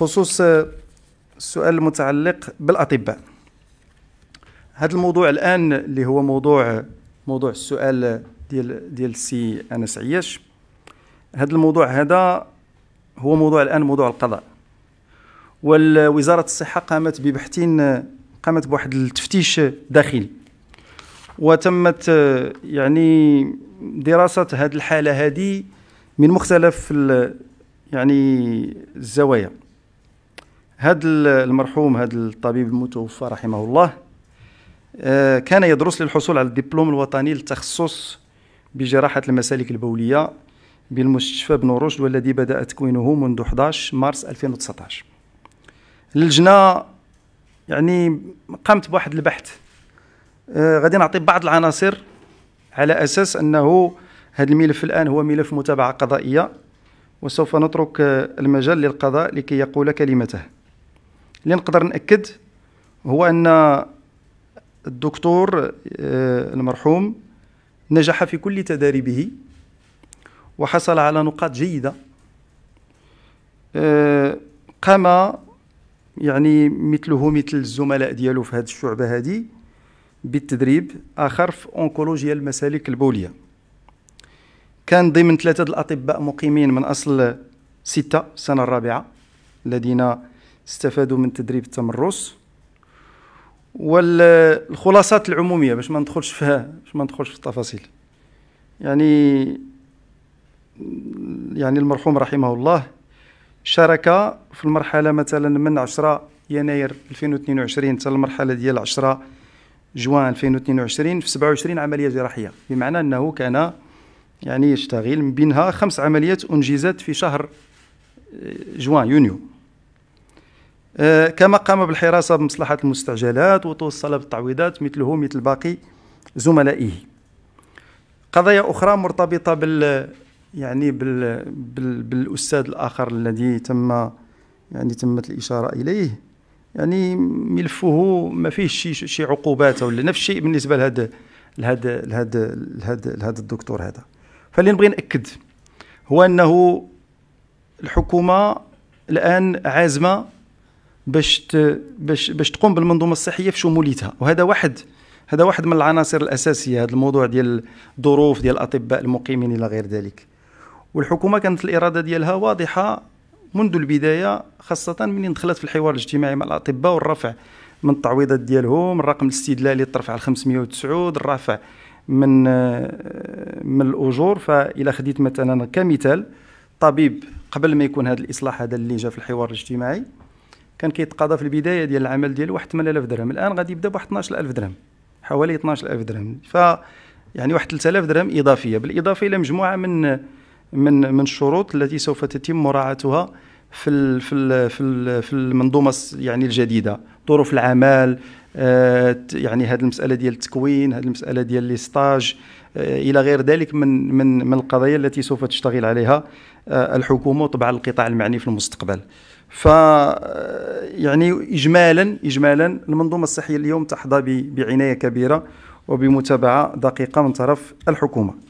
بخصوص السؤال المتعلق بالأطباء. هذا الموضوع الآن اللي هو موضوع موضوع السؤال ديال ديال السي أنس عياش. هذا الموضوع هذا هو موضوع الآن موضوع القضاء. ووزاره الصحة قامت ببحث قامت بواحد التفتيش داخلي. وتمت يعني دراسة هذه الحالة هذه من مختلف يعني الزوايا. هذا المرحوم هذا الطبيب المتوفى رحمه الله آه، كان يدرس للحصول على الدبلوم الوطني للتخصص بجراحة المسالك البولية بالمستشفى بن رشد والذي بدأ تكوينه منذ 11 مارس 2019 اللجنة يعني قامت بواحد البحث. آه، غادي نعطي بعض العناصر على أساس أنه هذا الملف الآن هو ملف متابعة قضائية وسوف نترك المجال للقضاء لكي يقول كلمته. اللي نقدر نأكد هو أن الدكتور آه، المرحوم نجح في كل تداريبه وحصل على نقاط جيدة. آه، قام يعني مثله مثل الزملاء ديالو في هذه الشعبة هذه بالتدريب آخر في أونكولوجيا المسالك البولية. كان ضمن ثلاثة الأطباء مقيمين من أصل ستة السنة الرابعة الذين استفادوا من تدريب التمرس. والخلاصات العمومية باش ما ندخلش فيها باش ما ندخلش في التفاصيل. يعني يعني المرحوم رحمه الله شارك في المرحلة مثلا من 10 يناير 2022 حتى المرحلة ديال 10 جوان 2022 في 27 عملية جراحية. بمعنى أنه كان يعني يشتغل من بينها خمس عمليات أنجزت في شهر جوان يونيو. آه، كما قام بالحراسة بمصلحة المستعجلات وتوصل بالتعويضات مثله مثل باقي زملائه. قضايا أخرى مرتبطة بال يعني بال, بال بالأستاذ الآخر الذي تم يعني تمت الإشارة إليه. يعني ملفه ما فيش شي شي عقوبات ولا نفس الشيء بالنسبة لهذا لهذا لهذا لهذا لهذا الدكتور هذا. فاللي نبغي نأكد هو أنه الحكومة الآن عازمة باش باش باش تقوم بالمنظومة الصحية في شموليتها وهذا واحد هذا واحد من العناصر الأساسية هذا الموضوع ديال الظروف ديال الأطباء المقيمين إلى غير ذلك. والحكومة كانت الإرادة ديالها واضحة منذ البداية خاصة من دخلت في الحوار الاجتماعي مع الأطباء والرفع من التعويضات ديالهم الرقم الاستدلالي ترفع ل 509 الرفع من من الأجور. فإلى خديت مثلا كمثال طبيب قبل ما يكون هذا الإصلاح هذا اللي جا في الحوار الاجتماعي كان كيتقاضى في البداية ديال العمل ديالو واحد 8000 درهم. الآن غادي يبدأ بواحد 12000 درهم. حوالي 12000 درهم. ف يعني واحد 3000 درهم إضافية. بالإضافة إلى مجموعة من من من الشروط التي سوف تتم مراعاتها في ال في ال في, ال في المنظومة يعني الجديدة. ظروف العمل آه يعني هذه المسألة ديال التكوين هذه المسألة ديال لي ستاج آه إلى غير ذلك من من من القضايا التي سوف تشتغل عليها آه الحكومة وطبعا القطاع المعني في المستقبل. ف يعني اجمالا اجمالا المنظومة الصحية اليوم تحظى بعنايه كبيرة وبمتابعة دقيقة من طرف الحكومة.